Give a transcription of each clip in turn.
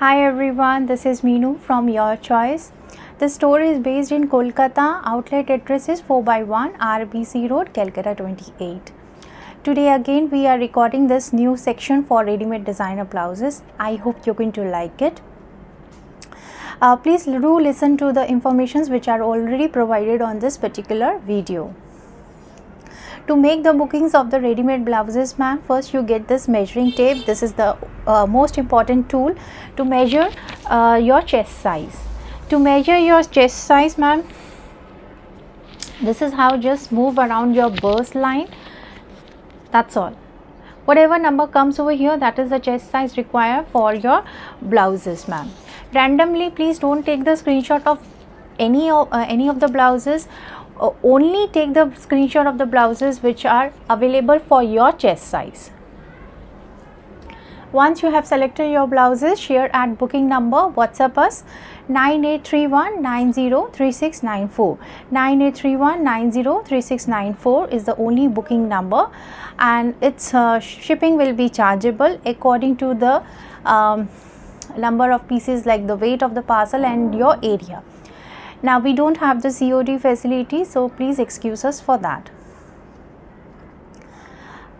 Hi everyone, this is Meenu from Your Choice. The store is based in Kolkata. Outlet address is 4 by 1 RBC Road, Calcutta 28. Today again we are recording this new section for ready-made designer blouses. I hope you're going to like it. Uh, please do listen to the informations which are already provided on this particular video to make the bookings of the ready-made blouses ma'am first you get this measuring tape. This is the uh, most important tool to measure uh, your chest size. To measure your chest size ma'am this is how just move around your burst line. That's all. Whatever number comes over here that is the chest size required for your blouses ma'am. Randomly please don't take the screenshot of any of uh, any of the blouses uh, only take the screenshot of the blouses which are available for your chest size. Once you have selected your blouses, share at booking number, WhatsApp us 9831903694. 9831903694 is the only booking number and its uh, shipping will be chargeable according to the um, number of pieces like the weight of the parcel and your area. Now we don't have the COD facility so please excuse us for that.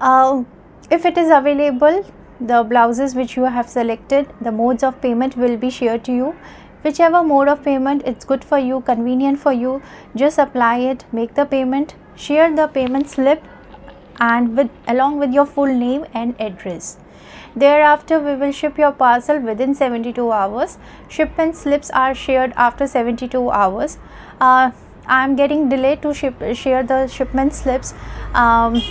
Uh, if it is available the blouses which you have selected the modes of payment will be shared to you. Whichever mode of payment it's good for you convenient for you. Just apply it make the payment share the payment slip and with along with your full name and address Thereafter, we will ship your parcel within 72 hours. Shipment slips are shared after 72 hours. Uh, I am getting delayed to ship, share the shipment slips um,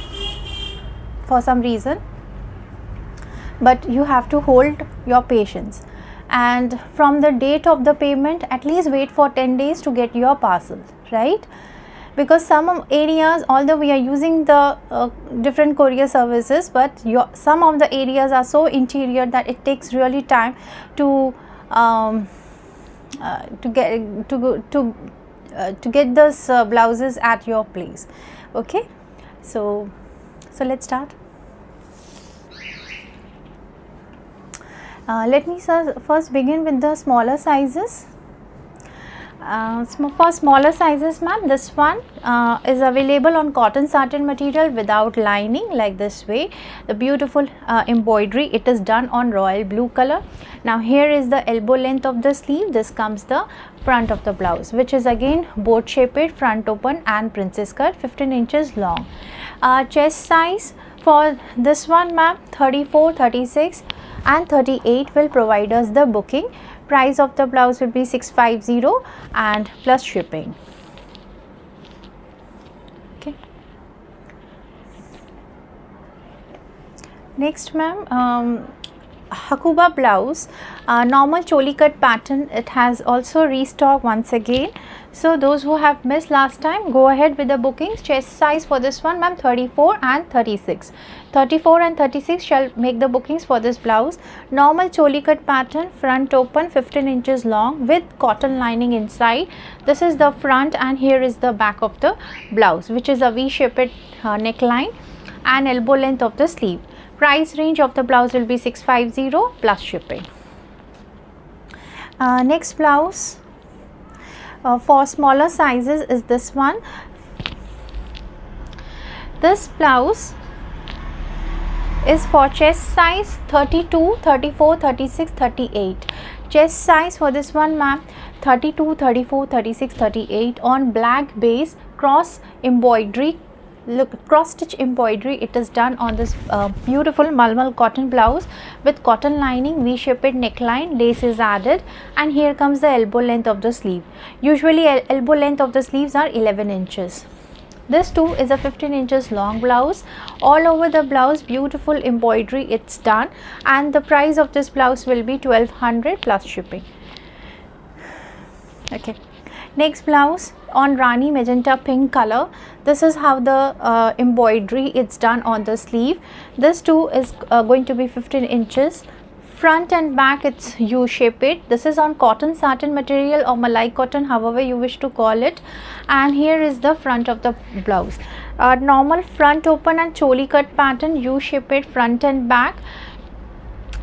for some reason. But you have to hold your patience. And from the date of the payment, at least wait for 10 days to get your parcel, right? Because some areas although we are using the uh, different courier services but your, some of the areas are so interior that it takes really time to um, uh, to get to to uh, to get those uh, blouses at your place. Okay? So so let's start. Uh, let me first begin with the smaller sizes uh, for smaller sizes ma'am this one uh, is available on cotton satin material without lining like this way. The beautiful uh, embroidery it is done on royal blue color. Now here is the elbow length of the sleeve. This comes the front of the blouse which is again boat shaped front open and princess cut 15 inches long. Uh, chest size for this one ma'am 34 36 and 38 will provide us the booking price of the blouse will be 650 and plus shipping. Okay. Next ma'am um, Hakoba blouse uh, normal choli cut pattern it has also restocked once again. So those who have missed last time go ahead with the bookings. Chest size for this one ma'am 34 and 36 34 and 36 shall make the bookings for this blouse. Normal choli cut pattern front open 15 inches long with cotton lining inside. This is the front and here is the back of the blouse which is a v-shaped uh, neckline and elbow length of the sleeve price range of the blouse will be 650 plus shipping. Uh, next blouse uh, for smaller sizes is this one. This blouse is for chest size 32 34 36 38 chest size for this one ma'am 32 34 36 38 on black base cross embroidery look cross stitch embroidery it is done on this uh, beautiful malmal cotton blouse with cotton lining v shaped neckline lace is added and here comes the elbow length of the sleeve. Usually el elbow length of the sleeves are 11 inches. This too is a 15 inches long blouse. All over the blouse beautiful embroidery it's done and the price of this blouse will be 1200 plus shipping. Okay next blouse on Rani magenta pink color. This is how the uh, embroidery is done on the sleeve. This too is uh, going to be 15 inches. Front and back it's U-shaped. It. This is on cotton satin material or malai cotton however you wish to call it. And here is the front of the blouse. Uh, normal front open and choli cut pattern U-shaped It front and back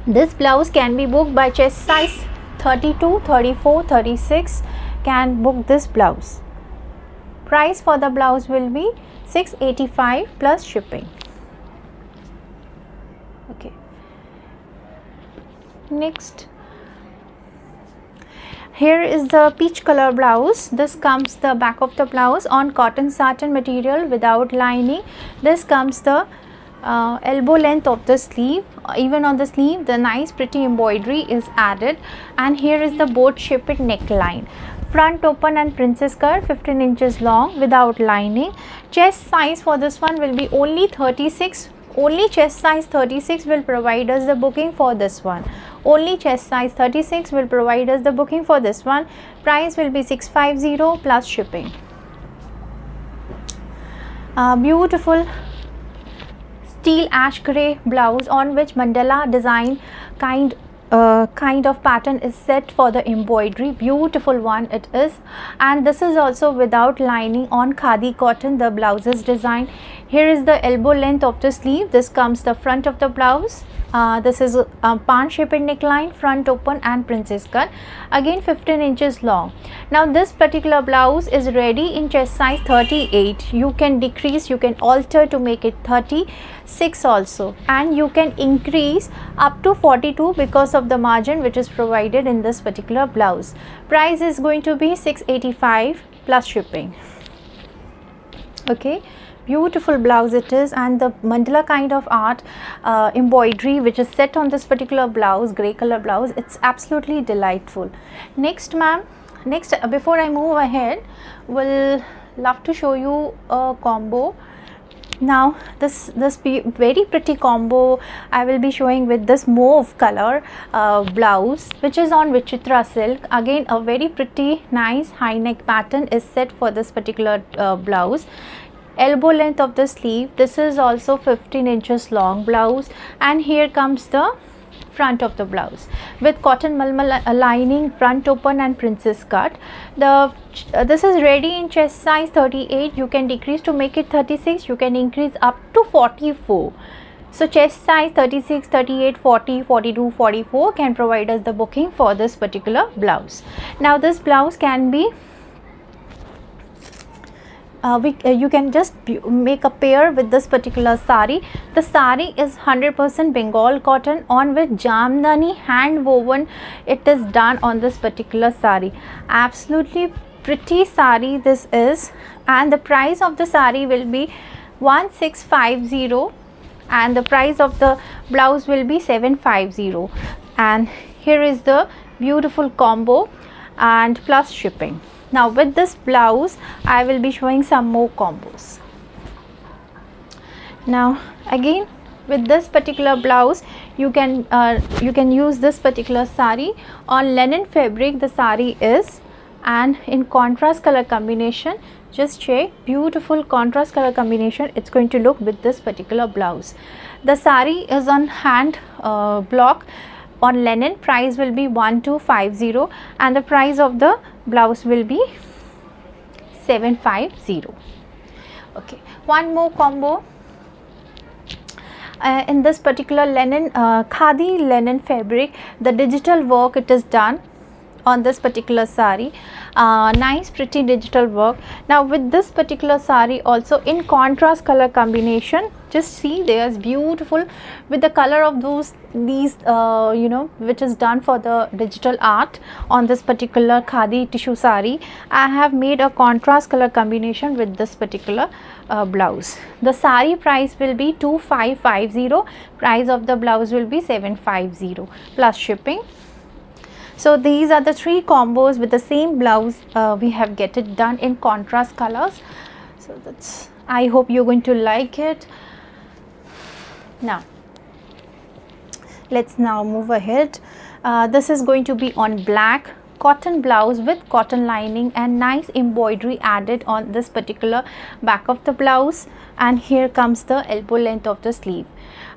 this blouse can be booked by chest size 32 34 36 can book this blouse. Price for the blouse will be 685 plus shipping. Okay. Next. Here is the peach color blouse. This comes the back of the blouse on cotton satin material without lining. This comes the uh, elbow length of the sleeve. Even on the sleeve the nice pretty embroidery is added. And here is the boat shaped neckline front open and princess cut 15 inches long without lining. Chest size for this one will be only 36 only chest size 36 will provide us the booking for this one. Only chest size 36 will provide us the booking for this one. Price will be 650 plus shipping. Uh, beautiful steel ash gray blouse on which mandala design kind uh, kind of pattern is set for the embroidery. Beautiful one it is. And this is also without lining on khadi cotton. The blouses design here is the elbow length of the sleeve. This comes the front of the blouse. Uh, this is a, a pan shaped neckline front open and princess cut. Again 15 inches long. Now this particular blouse is ready in chest size 38 you can decrease you can alter to make it 36 also. And you can increase up to 42 because of the margin which is provided in this particular blouse. Price is going to be 685 plus shipping. Okay beautiful blouse it is and the mandala kind of art uh, embroidery which is set on this particular blouse gray color blouse it's absolutely delightful. Next ma'am next uh, before i move ahead will love to show you a combo. Now this this very pretty combo i will be showing with this mauve color uh, blouse which is on vichitra silk. Again a very pretty nice high neck pattern is set for this particular uh, blouse elbow length of the sleeve. This is also 15 inches long blouse. And here comes the front of the blouse. With cotton malmal lining front open and princess cut. The uh, this is ready in chest size 38 you can decrease to make it 36 you can increase up to 44 so chest size 36 38 40 42 44 can provide us the booking for this particular blouse. Now this blouse can be uh, we, uh, you can just make a pair with this particular sari. The sari is 100% Bengal cotton on with Jamdani hand woven it is done on this particular sari. Absolutely pretty sari this is and the price of the sari will be 1650 and the price of the blouse will be 750 and here is the beautiful combo and plus shipping. Now with this blouse I will be showing some more combos. Now again with this particular blouse you can uh, you can use this particular sari on linen fabric the sari is and in contrast color combination just check beautiful contrast color combination it's going to look with this particular blouse the sari is on hand uh, block on linen. Price will be 1250 and the price of the blouse will be 750 okay one more combo. Uh, in this particular linen uh, khadi linen fabric the digital work it is done on this particular sari. Uh, nice pretty digital work. Now with this particular sari also in contrast color combination just see there's beautiful with the color of those these uh, you know which is done for the digital art on this particular khadi tissue sari. I have made a contrast color combination with this particular uh, blouse. The sari price will be 2550 price of the blouse will be 750 plus shipping. So these are the three combos with the same blouse uh, we have get it done in contrast colors. So that's i hope you're going to like it now let's now move ahead. Uh, this is going to be on black cotton blouse with cotton lining and nice embroidery added on this particular back of the blouse. And here comes the elbow length of the sleeve.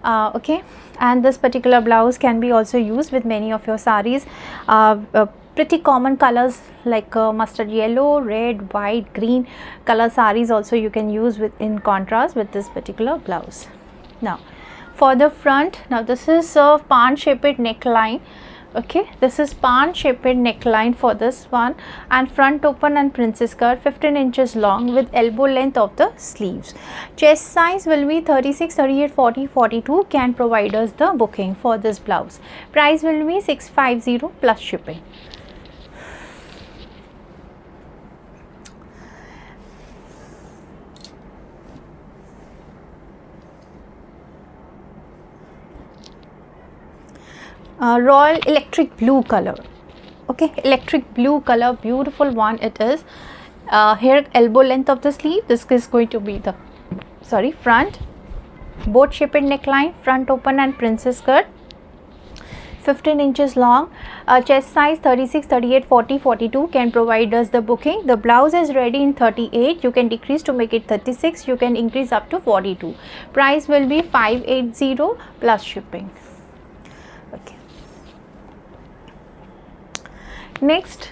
Uh, okay. And this particular blouse can be also used with many of your saris uh, uh, pretty common colors like uh, mustard yellow red white green color saris also you can use with in contrast with this particular blouse. Now for the front. Now this is a pan shaped neckline. Okay this is pan shaped neckline for this one. And front open and princess cut 15 inches long with elbow length of the sleeves. Chest size will be 36 38 40 42 can provide us the booking for this blouse. Price will be 650 plus shipping uh, royal electric blue color. Okay electric blue color beautiful one it is. Uh, here elbow length of the sleeve. This is going to be the sorry front. Boat shaped neckline front open and princess cut 15 inches long. Uh, chest size 36 38 40 42 can provide us the booking. The blouse is ready in 38 you can decrease to make it 36 you can increase up to 42 price will be 580 plus shipping Next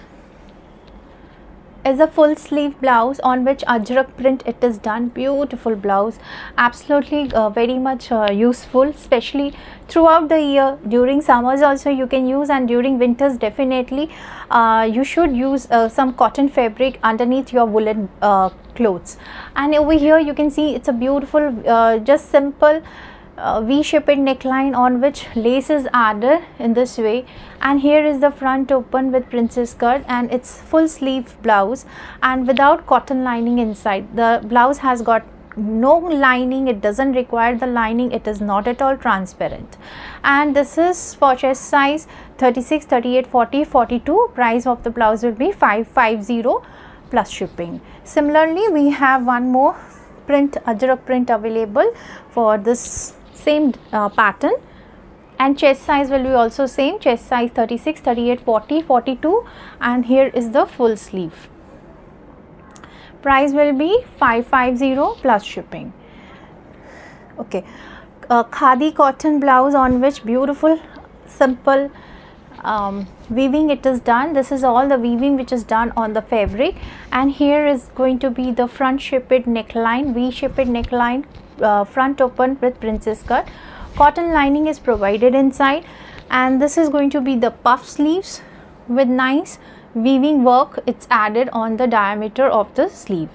is a full sleeve blouse on which ajrak print. It is done. Beautiful blouse. Absolutely uh, very much uh, useful especially throughout the year. During summers also you can use and during winters definitely uh, you should use uh, some cotton fabric underneath your woolen uh, clothes. And over here you can see it's a beautiful uh, just simple uh, V-shaped neckline on which lace is added in this way. And here is the front open with princess cut and it's full sleeve blouse and without cotton lining inside. The blouse has got no lining. It doesn't require the lining. It is not at all transparent. And this is for chest size 36 38 40 42 price of the blouse will be 550 plus shipping. Similarly we have one more print ajrak print available for this same uh, pattern. And chest size will be also same chest size 36 38 40 42 and here is the full sleeve. Price will be 550 plus shipping. Okay. Uh, khadi cotton blouse on which beautiful simple um, weaving it is done. This is all the weaving which is done on the fabric. And here is going to be the front shaped neckline v shaped neckline uh, front open with princess cut. Cotton lining is provided inside and this is going to be the puff sleeves with nice weaving work. It's added on the diameter of the sleeve.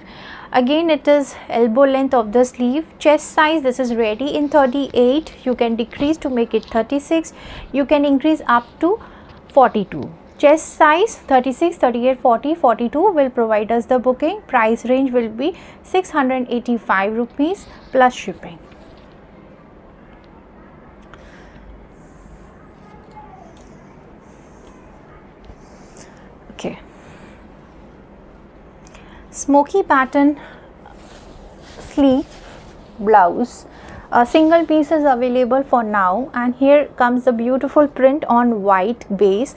Again it is elbow length of the sleeve. Chest size this is ready in 38 you can decrease to make it 36 you can increase up to 42 chest size 36 38 40 42 will provide us the booking. Price range will be 685 rupees plus shipping. Okay. Smoky pattern sleeve blouse. A single piece is available for now. And here comes the beautiful print on white base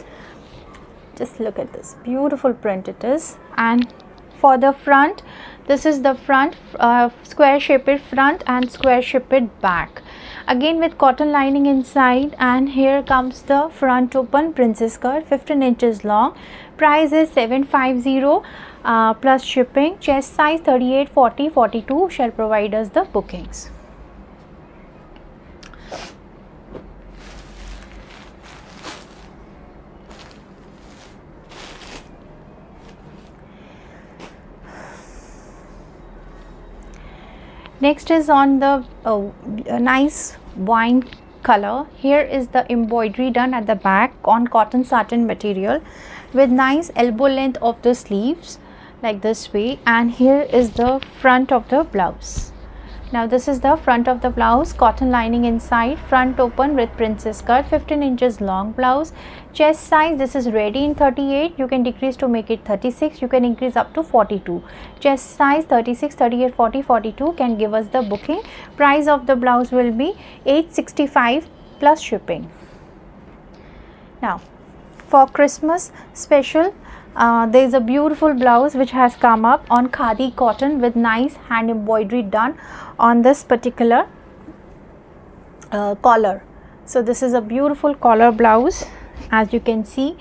just look at this. Beautiful print it is. And for the front this is the front uh, square shaped front and square shaped back. Again with cotton lining inside and here comes the front open princess cut 15 inches long. Price is 750 uh, plus shipping chest size 38 40 42 shall provide us the bookings next is on the uh, nice wine color. Here is the embroidery done at the back on cotton satin material with nice elbow length of the sleeves like this way. And here is the front of the blouse now this is the front of the blouse cotton lining inside front open with princess cut 15 inches long blouse. Chest size this is ready in 38 you can decrease to make it 36 you can increase up to 42 chest size 36 38 40 42 can give us the booking. Price of the blouse will be 865 plus shipping. Now for christmas special uh, there is a beautiful blouse which has come up on khadi cotton with nice hand embroidery done on this particular uh, collar. So, this is a beautiful collar blouse as you can see.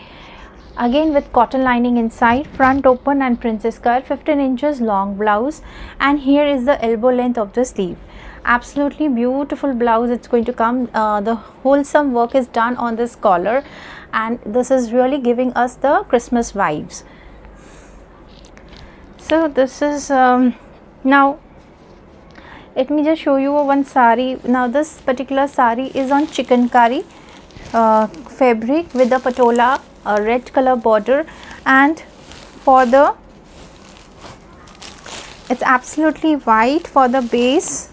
Again with cotton lining inside front open and princess cut 15 inches long blouse. And here is the elbow length of the sleeve. Absolutely beautiful blouse. It's going to come uh, the wholesome work is done on this collar and this is really giving us the Christmas vibes. So this is um, now let me just show you one sari. Now this particular sari is on chikankari uh, fabric with the patola uh, red color border. And for the it's absolutely white for the base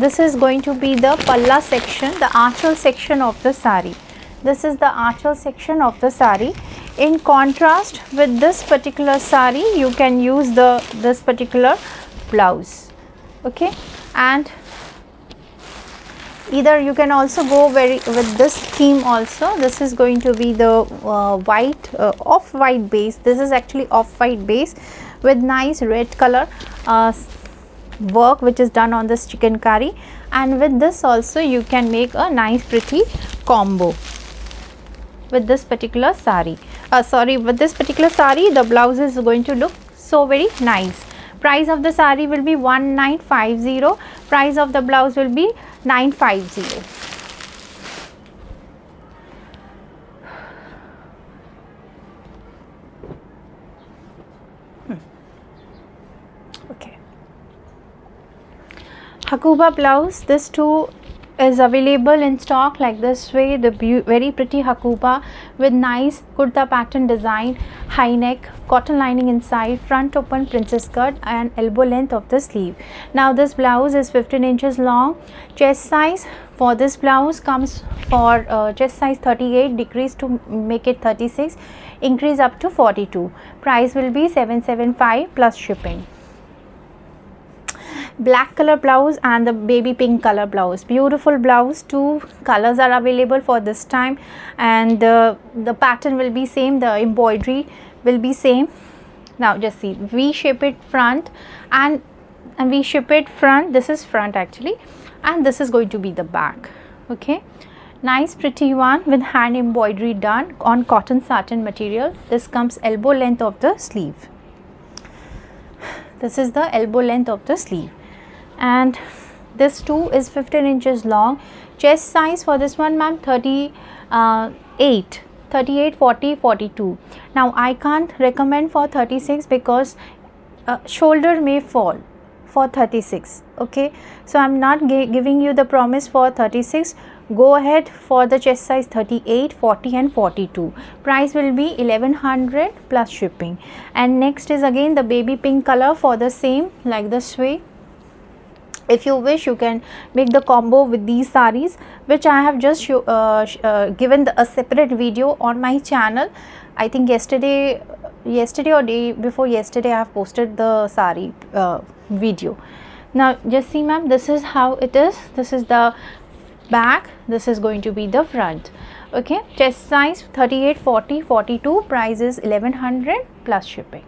this is going to be the palla section the anchal section of the sari. This is the anchal section of the sari. In contrast with this particular sari you can use the this particular blouse. Okay? And either you can also go very with this theme also. This is going to be the uh, white uh, off white base. This is actually off white base with nice red color uh, work which is done on this chikankari. And with this also you can make a nice pretty combo with this particular sari. Uh, sorry with this particular sari the blouse is going to look so very nice. Price of the sari will be 1950 price of the blouse will be 950 hmm. okay hakoba blouse this too is available in stock like this way the very pretty hakoba with nice kurta pattern design high neck cotton lining inside front open princess cut and elbow length of the sleeve. Now this blouse is 15 inches long. Chest size for this blouse comes for uh, chest size 38 decrease to make it 36 increase up to 42 price will be 775 plus shipping black color blouse and the baby pink color blouse. Beautiful blouse. Two colors are available for this time. And uh, the pattern will be same. The embroidery will be same. Now just see. We shape it front and and we shape it front. This is front actually. And this is going to be the back. Okay? Nice pretty one with hand embroidery done on cotton satin material. This comes elbow length of the sleeve this is the elbow length of the sleeve. And this too is 15 inches long. Chest size for this one ma'am 38 uh, 38 40 42 now i can't recommend for 36 because uh, shoulder may fall for 36 okay? So i'm not giving you the promise for 36 go ahead for the chest size 38 40 and 42 price will be 1100 plus shipping. And next is again the baby pink color for the same like this way. If you wish you can make the combo with these saris which i have just uh, uh, given the, a separate video on my channel. I think yesterday yesterday or day before yesterday i have posted the sari uh, video. Now just see ma'am this is how it is. This is the back this is going to be the front. Okay chest size 38 40 42 price is 1100 plus shipping.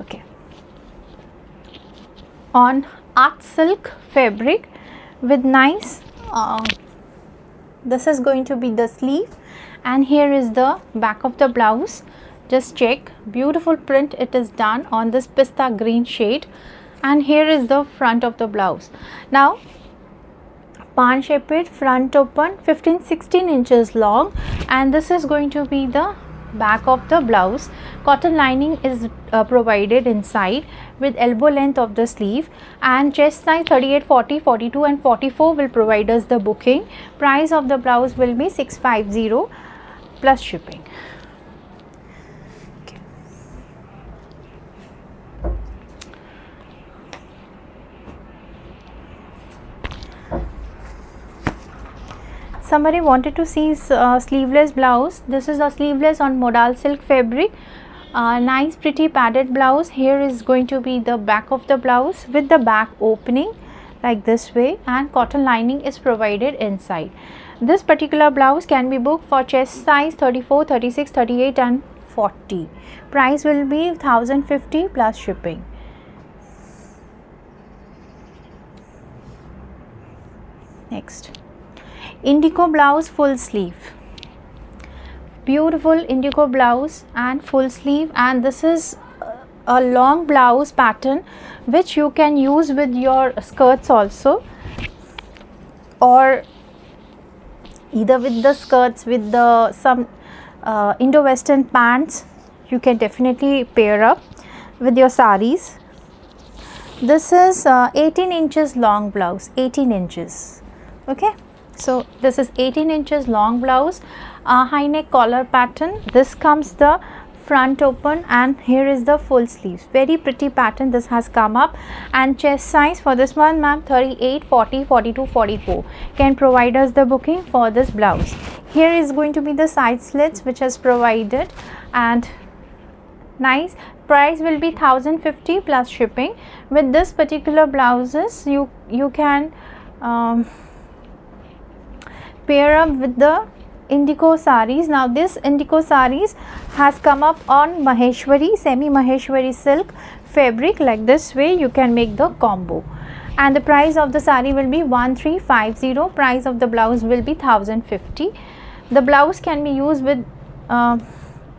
Okay. on art silk fabric with nice uh, this is going to be the sleeve and here is the back of the blouse. Just check beautiful print it is done on this pista green shade and here is the front of the blouse. Now pan shaped front open 15 16 inches long. And this is going to be the back of the blouse. Cotton lining is uh, provided inside with elbow length of the sleeve. And chest size 38 40 42 and 44 will provide us the booking. Price of the blouse will be 650 plus shipping somebody wanted to see uh, sleeveless blouse. This is a sleeveless on modal silk fabric. Uh, nice pretty padded blouse. Here is going to be the back of the blouse with the back opening like this way and cotton lining is provided inside. This particular blouse can be booked for chest size 34 36 38 and 40 price will be 1050 plus shipping. Next indigo blouse full sleeve beautiful indigo blouse and full sleeve and this is a long blouse pattern which you can use with your skirts also or either with the skirts with the some uh, Indo-western pants you can definitely pair up with your saris. This is uh, 18 inches long blouse 18 inches okay. So, this is 18 inches long blouse uh, high neck collar pattern. This comes the front open and here is the full sleeves. Very pretty pattern this has come up. And chest size for this one ma'am 38 40 42 44 can provide us the booking for this blouse. Here is going to be the side slits which has provided. And nice. Price will be 1050 plus shipping. With this particular blouses you you can um, pair up with the indigo saris now this indigo saris has come up on maheshwari semi maheshwari silk fabric. Like this way you can make the combo. And the price of the sari will be 1350 price of the blouse will be 1050 the blouse can be used with uh,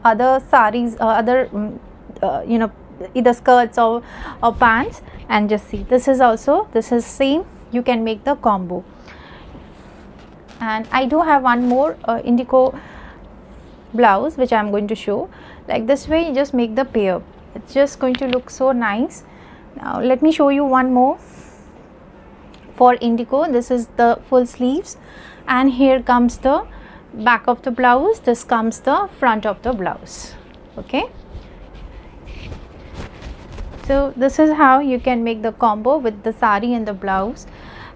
other saris uh, other um, uh, you know either skirts or, or pants. And just see this is also this is same. You can make the combo and I do have one more uh, indigo blouse which I am going to show. Like this way you just make the pair. It's just going to look so nice. Now let me show you one more for indigo. This is the full sleeves. And here comes the back of the blouse. This comes the front of the blouse. Okay? So this is how you can make the combo with the sari and the blouse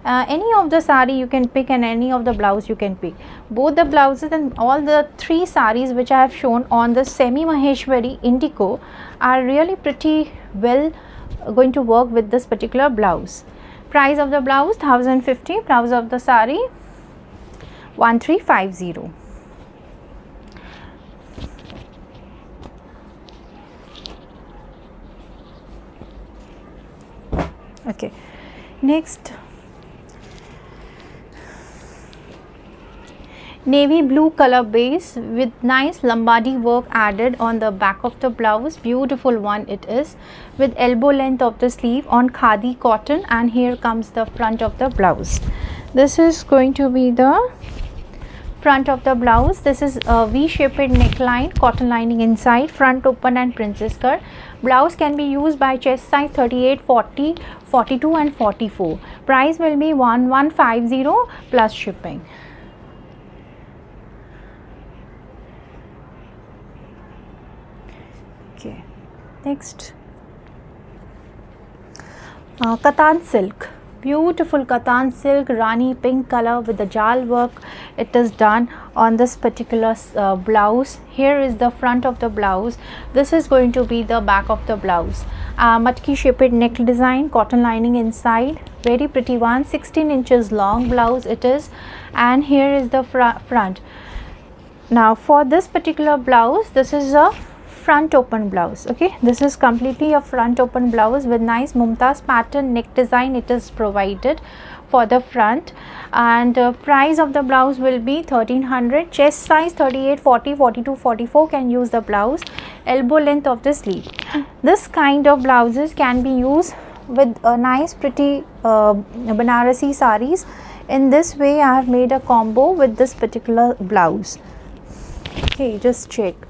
uh, any of the sari you can pick and any of the blouse you can pick. Both the blouses and all the three saris which I have shown on the semi Maheshwari indigo are really pretty well going to work with this particular blouse. Price of the blouse 1050 blouse of the sari 1350 okay. Next navy blue color base with nice lambadi work added on the back of the blouse. Beautiful one it is with elbow length of the sleeve on khadi cotton and here comes the front of the blouse. This is going to be the front of the blouse. This is a v-shaped neckline cotton lining inside front open and princess cut blouse can be used by chest size 38 40 42 and 44 price will be 1150 plus shipping okay next. Uh, katan silk. Beautiful katan silk rani pink color with the jal work. It is done on this particular uh, blouse. Here is the front of the blouse. This is going to be the back of the blouse. Uh, matki shaped neck design cotton lining inside. Very pretty one 16 inches long blouse it is. And here is the fr front. Now for this particular blouse this is a front open blouse okay? This is completely a front open blouse with nice mumtaz pattern neck design it is provided for the front. And uh, price of the blouse will be 1300 chest size 38 40 42 44 can use the blouse. Elbow length of the sleeve. This kind of blouses can be used with a nice pretty uh, banarasi saris in this way i have made a combo with this particular blouse. Okay just check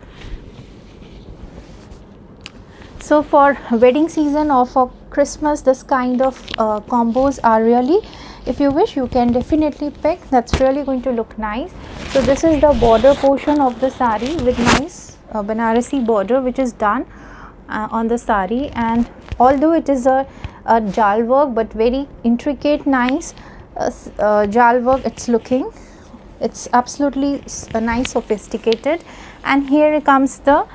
so for wedding season or for christmas this kind of uh, combos are really if you wish you can definitely pick. That's really going to look nice. So this is the border portion of the sari with nice uh, banarasi border which is done uh, on the sari. And although it is a, a jal work but very intricate nice uh, uh, jal work it's looking it's absolutely uh, nice sophisticated. And here comes the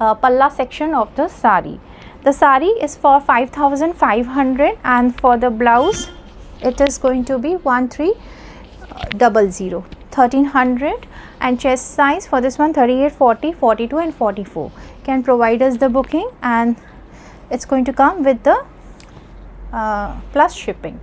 uh, palla section of the sari. The sari is for 5500 and for the blouse it is going to be 1300 1300 and chest size for this one 38 40 42 and 44 can provide us the booking and it's going to come with the uh, plus shipping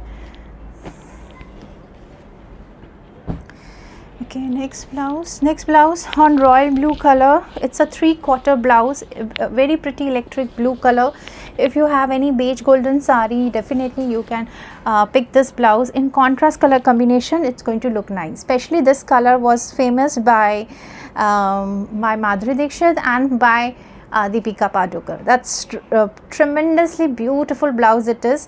okay next blouse. Next blouse on royal blue color. It's a three quarter blouse very pretty electric blue color. If you have any beige golden sari definitely you can uh, pick this blouse. In contrast color combination it's going to look nice. Especially this color was famous by um, by Madhuri Dixit and by uh, Deepika Padukone. That's tr uh, tremendously beautiful blouse it is.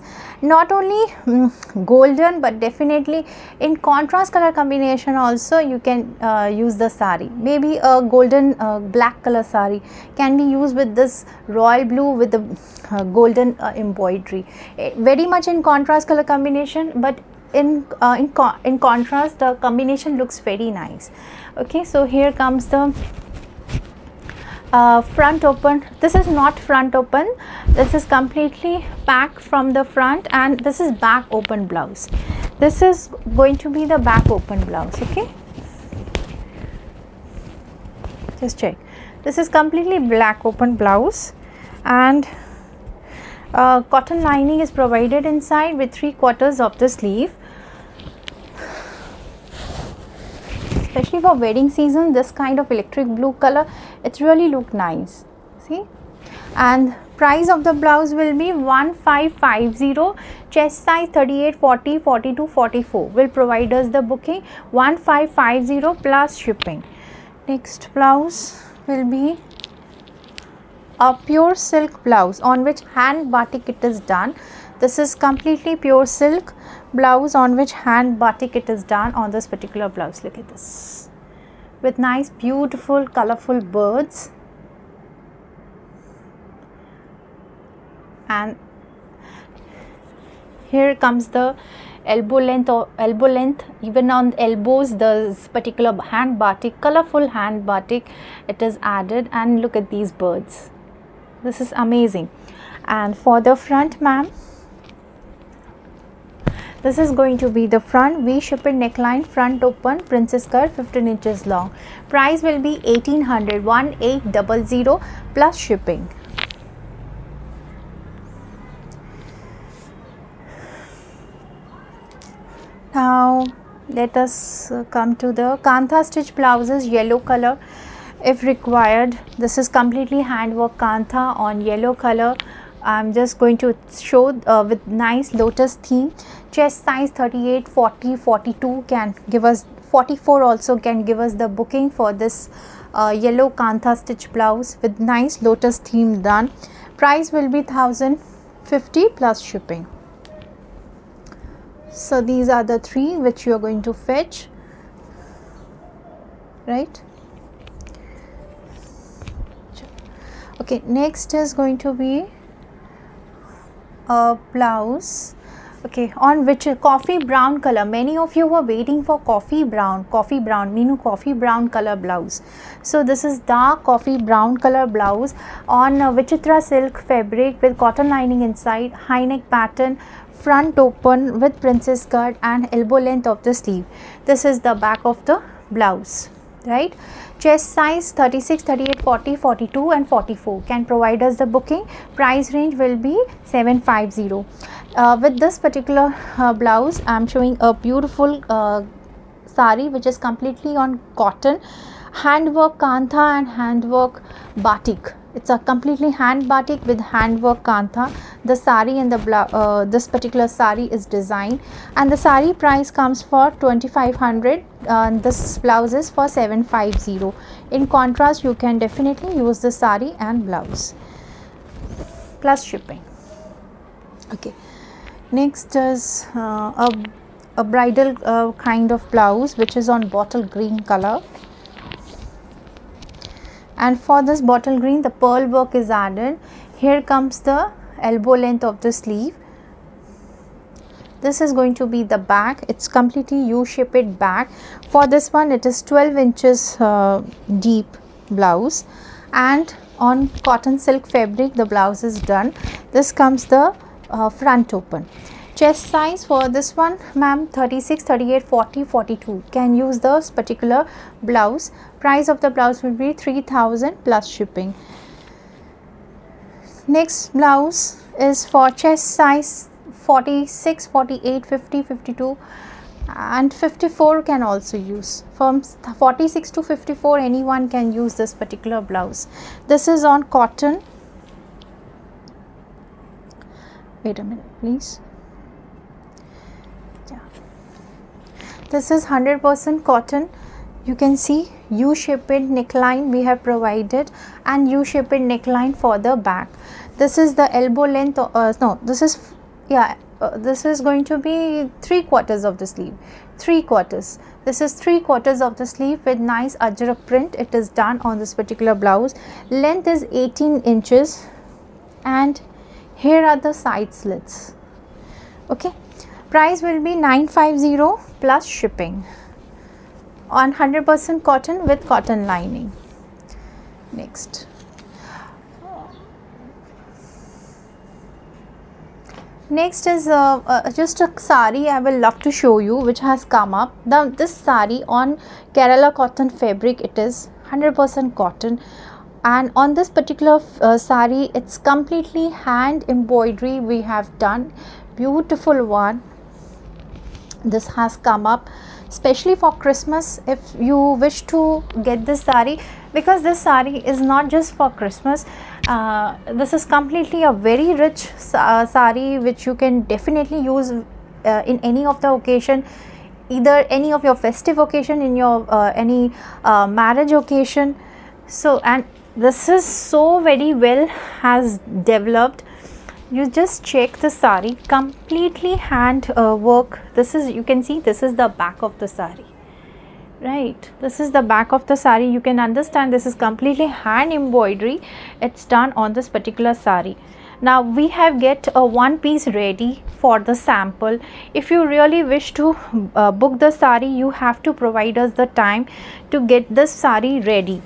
Not only mm, golden but definitely in contrast color combination also you can uh, use the sari. Maybe a golden uh, black color sari can be used with this royal blue with the uh, golden uh, embroidery. Eh, very much in contrast color combination but in in, co in contrast the combination looks very nice. Okay, so here comes the uh, front open. This is not front open. This is completely back from the front and this is back open blouse. This is going to be the back open blouse okay? Just check. This is completely black open blouse and uh, cotton lining is provided inside with three quarters of the sleeve especially for wedding season this kind of electric blue color it really look nice. See? And price of the blouse will be 1550 chest size 38 40 42 44 will provide us the booking 1550 plus shipping. Next blouse will be a pure silk blouse on which hand batik it is done. This is completely pure silk blouse on which hand batik it is done on this particular blouse. Look at this. With nice beautiful colorful birds. And here comes the elbow length or elbow length. Even on elbows this particular hand batik colorful hand batik it is added. And look at these birds. This is amazing. And for the front ma'am this is going to be the front V-shaped neckline, front open, princess cut 15 inches long. Price will be 1800, 1800 plus shipping. Now let us uh, come to the kantha stitch blouses yellow color if required. This is completely handwork kantha on yellow color. I am just going to show uh, with nice lotus theme. Chest size 38 40 42 can give us 44 also can give us the booking for this uh, yellow kantha stitch blouse with nice lotus theme done. Price will be 1050 plus shipping. So these are the three which you are going to fetch. Right? Okay next is going to be a blouse okay on which coffee brown color. Many of you were waiting for coffee brown coffee brown minu coffee brown color blouse. So this is dark coffee brown color blouse on uh, vichitra silk fabric with cotton lining inside high neck pattern front open with princess cut and elbow length of the sleeve. This is the back of the blouse right chest size 36 38 40 42 and 44 can provide us the booking. Price range will be 750 uh, with this particular uh, blouse i am showing a beautiful uh, sari which is completely on cotton. Handwork kantha and handwork batik it's a completely hand batik with handwork kantha. The sari and the uh, this particular sari is designed. And the sari price comes for 2500 and this blouse is for 750 in contrast you can definitely use the sari and blouse. Plus shipping. Okay. Next is uh, a, a bridal uh, kind of blouse which is on bottle green color and for this bottle green the pearl work is added. Here comes the elbow length of the sleeve. This is going to be the back. It's completely u-shaped back. For this one it is 12 inches uh, deep blouse. And on cotton silk fabric the blouse is done. This comes the uh, front open chest size for this one ma'am 36 38 40 42 can use this particular blouse. Price of the blouse will be 3000 plus shipping. Next blouse is for chest size 46 48 50 52 and 54 can also use. From 46 to 54 anyone can use this particular blouse. This is on cotton. Wait a minute please this is 100% cotton. You can see u-shaped neckline we have provided and u-shaped neckline for the back. This is the elbow length uh, no this is yeah uh, this is going to be three quarters of the sleeve. Three quarters. This is three quarters of the sleeve with nice ajrak print. It is done on this particular blouse. Length is 18 inches and here are the side slits. Okay price will be 950 plus shipping on 100% cotton with cotton lining. Next. Next is uh, uh, just a sari i will love to show you which has come up. The this sari on kerala cotton fabric it is 100% cotton. And on this particular uh, sari it's completely hand embroidery we have done. Beautiful one this has come up especially for Christmas if you wish to get this sari because this sari is not just for Christmas uh, this is completely a very rich uh, sari which you can definitely use uh, in any of the occasion either any of your festive occasion in your uh, any uh, marriage occasion. So and this is so very well has developed you just check the sari completely hand uh, work. This is you can see this is the back of the sari. Right. This is the back of the sari. You can understand this is completely hand embroidery. It's done on this particular sari. Now we have get a one piece ready for the sample. If you really wish to uh, book the sari you have to provide us the time to get this sari ready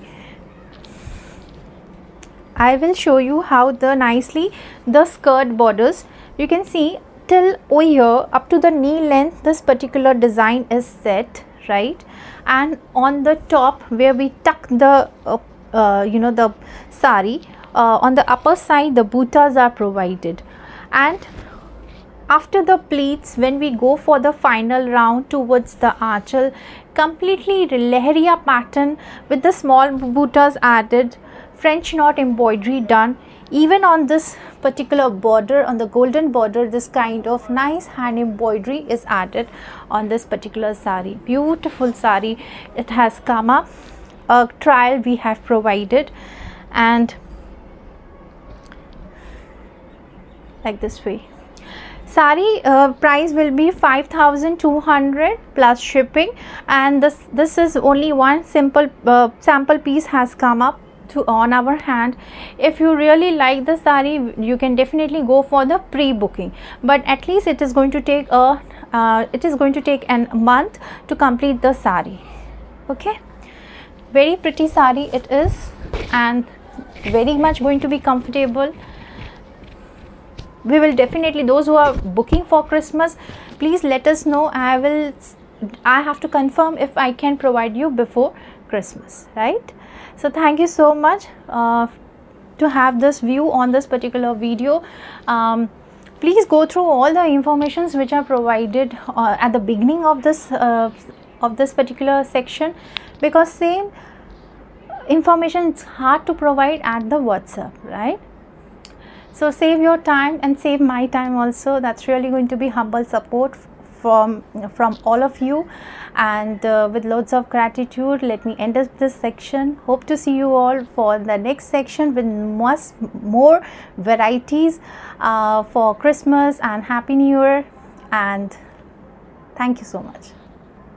I will show you how the nicely the skirt borders. You can see till over here up to the knee length this particular design is set right? And on the top where we tuck the uh, uh, you know the sari uh, on the upper side the buttas are provided. And after the pleats when we go for the final round towards the anchal completely leheria pattern with the small buttas added French knot embroidery done even on this particular border on the golden border this kind of nice hand embroidery is added on this particular sari. Beautiful sari. It has come up a trial we have provided. And like this way. Sari uh, price will be 5200 plus shipping. And this this is only one simple uh, sample piece has come up to on our hand. If you really like the sari you can definitely go for the pre-booking. But at least it is going to take a uh, it is going to take a month to complete the sari okay? Very pretty sari it is and very much going to be comfortable. We will definitely those who are booking for christmas please let us know. I will i have to confirm if i can provide you before christmas right so thank you so much uh, to have this view on this particular video. Um, please go through all the informations which are provided uh, at the beginning of this uh, of this particular section because same information is hard to provide at the whatsapp right? So save your time and save my time also. That's really going to be humble support from from all of you and uh, with loads of gratitude let me end up this section. Hope to see you all for the next section with much more varieties uh, for christmas and happy new year. And thank you so much